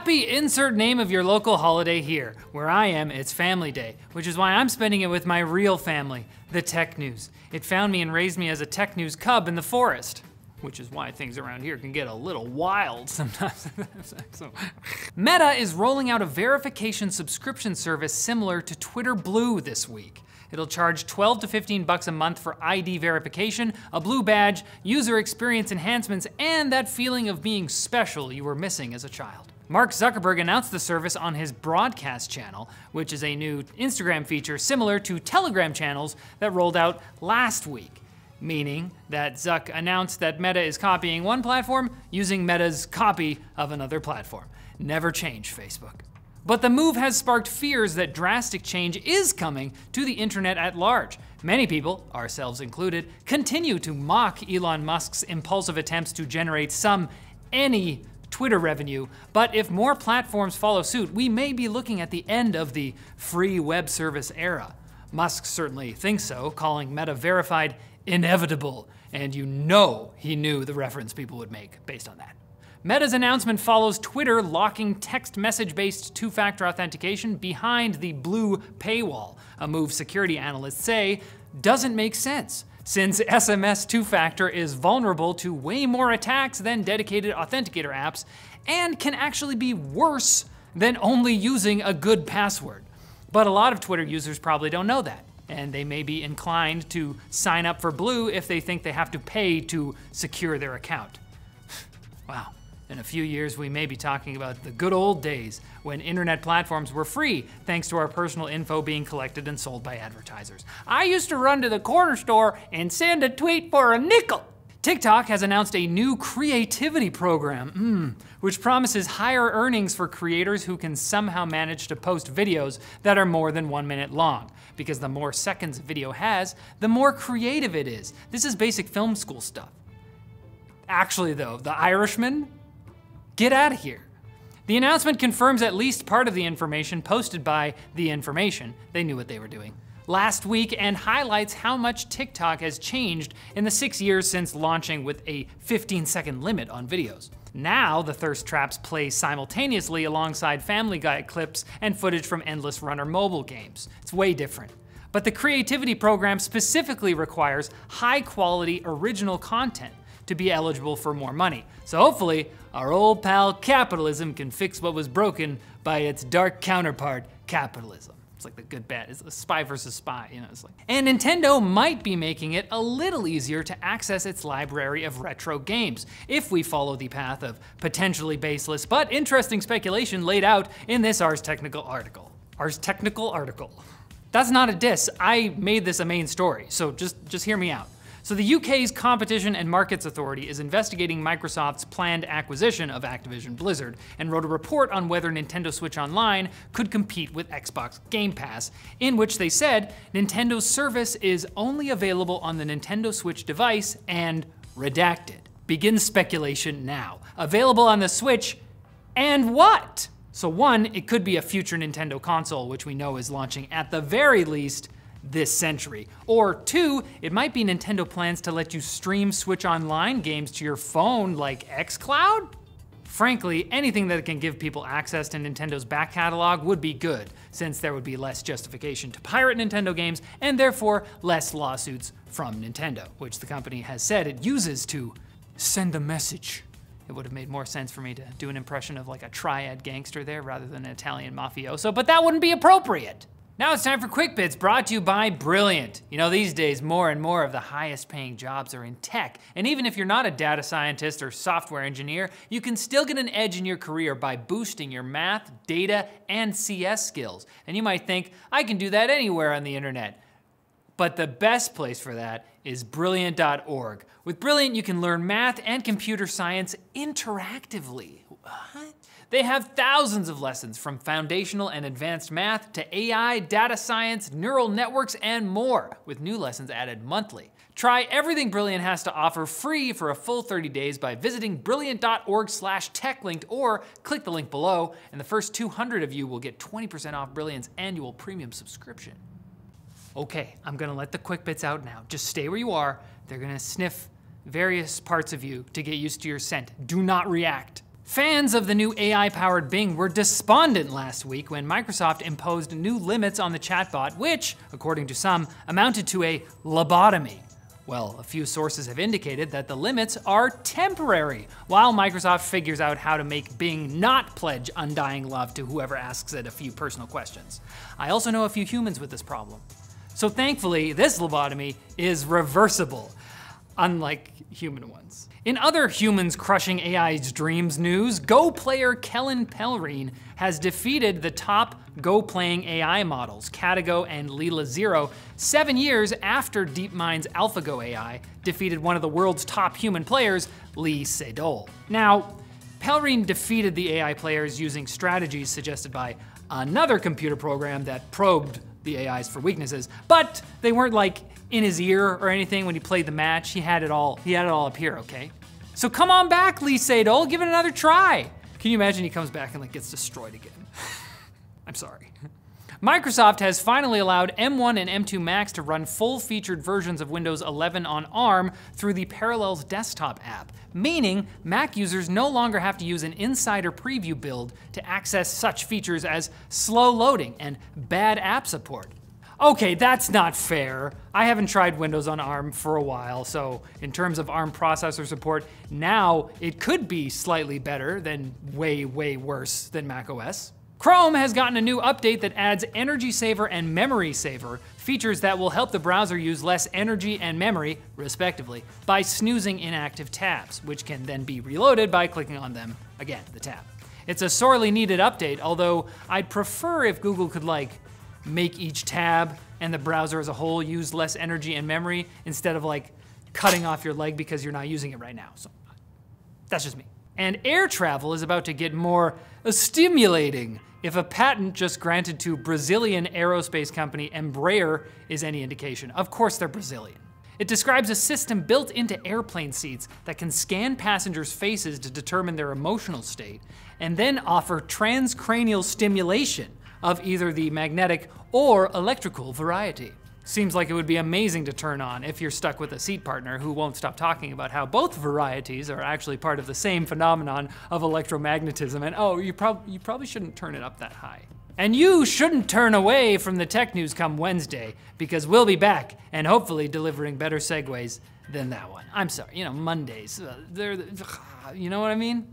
Happy insert name of your local holiday here. Where I am, it's Family Day, which is why I'm spending it with my real family, the Tech News. It found me and raised me as a Tech News cub in the forest which is why things around here can get a little wild sometimes. so. Meta is rolling out a verification subscription service similar to Twitter Blue this week. It'll charge 12 to 15 bucks a month for ID verification, a blue badge, user experience enhancements, and that feeling of being special you were missing as a child. Mark Zuckerberg announced the service on his broadcast channel, which is a new Instagram feature similar to Telegram channels that rolled out last week. Meaning that Zuck announced that Meta is copying one platform using Meta's copy of another platform. Never change, Facebook. But the move has sparked fears that drastic change is coming to the internet at large. Many people, ourselves included, continue to mock Elon Musk's impulsive attempts to generate some, any Twitter revenue, but if more platforms follow suit, we may be looking at the end of the free web service era. Musk certainly thinks so, calling Meta verified inevitable, and you know he knew the reference people would make based on that. Meta's announcement follows Twitter locking text message based two factor authentication behind the blue paywall, a move security analysts say doesn't make sense since SMS two factor is vulnerable to way more attacks than dedicated authenticator apps and can actually be worse than only using a good password. But a lot of Twitter users probably don't know that and they may be inclined to sign up for Blue if they think they have to pay to secure their account. wow. In a few years, we may be talking about the good old days when internet platforms were free thanks to our personal info being collected and sold by advertisers. I used to run to the corner store and send a tweet for a nickel. TikTok has announced a new creativity program, mm, which promises higher earnings for creators who can somehow manage to post videos that are more than one minute long. Because the more seconds a video has, the more creative it is. This is basic film school stuff. Actually, though, The Irishman, get out of here. The announcement confirms at least part of the information posted by The Information. They knew what they were doing last week and highlights how much TikTok has changed in the six years since launching with a 15 second limit on videos. Now, the thirst traps play simultaneously alongside Family Guy clips and footage from Endless Runner mobile games. It's way different. But the creativity program specifically requires high quality original content to be eligible for more money. So hopefully, our old pal capitalism can fix what was broken by its dark counterpart, capitalism. It's like the good bad. It's a spy versus spy, you know. It's like, and Nintendo might be making it a little easier to access its library of retro games if we follow the path of potentially baseless but interesting speculation laid out in this Ars Technica article. Ars Technical article. That's not a diss. I made this a main story, so just just hear me out. So the UK's Competition and Markets Authority is investigating Microsoft's planned acquisition of Activision Blizzard and wrote a report on whether Nintendo Switch Online could compete with Xbox Game Pass, in which they said Nintendo's service is only available on the Nintendo Switch device and redacted. Begin speculation now. Available on the Switch and what? So one, it could be a future Nintendo console, which we know is launching at the very least this century. Or two, it might be Nintendo plans to let you stream Switch Online games to your phone like xCloud? Frankly, anything that can give people access to Nintendo's back catalog would be good, since there would be less justification to pirate Nintendo games and therefore less lawsuits from Nintendo, which the company has said it uses to send a message. It would have made more sense for me to do an impression of like a triad gangster there rather than an Italian mafioso, but that wouldn't be appropriate. Now it's time for Quick Bits brought to you by Brilliant. You know, these days, more and more of the highest paying jobs are in tech. And even if you're not a data scientist or software engineer, you can still get an edge in your career by boosting your math, data, and CS skills. And you might think, I can do that anywhere on the internet. But the best place for that is brilliant.org. With Brilliant, you can learn math and computer science interactively. What? They have thousands of lessons from foundational and advanced math to AI, data science, neural networks, and more, with new lessons added monthly. Try everything Brilliant has to offer free for a full 30 days by visiting brilliant.org slash techlinked or click the link below, and the first 200 of you will get 20% off Brilliant's annual premium subscription. Okay, I'm gonna let the quick bits out now. Just stay where you are. They're gonna sniff various parts of you to get used to your scent. Do not react. Fans of the new AI powered Bing were despondent last week when Microsoft imposed new limits on the chatbot, which, according to some, amounted to a lobotomy. Well, a few sources have indicated that the limits are temporary, while Microsoft figures out how to make Bing not pledge undying love to whoever asks it a few personal questions. I also know a few humans with this problem. So thankfully, this lobotomy is reversible, unlike human ones. In other humans crushing AI's dreams news, Go player Kellin Pelrine has defeated the top Go playing AI models, KataGo and Leela Zero, seven years after DeepMind's AlphaGo AI defeated one of the world's top human players, Lee Sedol. Now, Pelrine defeated the AI players using strategies suggested by another computer program that probed the AIs for weaknesses, but they weren't like in his ear or anything when he played the match. He had it all, he had it all up here, okay? So come on back, Lee Sedol, give it another try. Can you imagine he comes back and like gets destroyed again? I'm sorry. Microsoft has finally allowed M1 and M2 Macs to run full-featured versions of Windows 11 on ARM through the Parallels desktop app, meaning Mac users no longer have to use an insider preview build to access such features as slow loading and bad app support. Okay, that's not fair. I haven't tried Windows on ARM for a while, so in terms of ARM processor support, now it could be slightly better than way, way worse than macOS. Chrome has gotten a new update that adds Energy Saver and Memory Saver, features that will help the browser use less energy and memory, respectively, by snoozing inactive tabs, which can then be reloaded by clicking on them again, the tab. It's a sorely needed update, although I'd prefer if Google could like make each tab and the browser as a whole use less energy and memory instead of like cutting off your leg because you're not using it right now. So that's just me. And air travel is about to get more stimulating if a patent just granted to Brazilian aerospace company Embraer is any indication. Of course they're Brazilian. It describes a system built into airplane seats that can scan passengers' faces to determine their emotional state and then offer transcranial stimulation of either the magnetic or electrical variety. Seems like it would be amazing to turn on if you're stuck with a seat partner who won't stop talking about how both varieties are actually part of the same phenomenon of electromagnetism and oh, you, prob you probably shouldn't turn it up that high. And you shouldn't turn away from the tech news come Wednesday because we'll be back and hopefully delivering better segues than that one. I'm sorry, you know, Mondays, uh, they're, you know what I mean?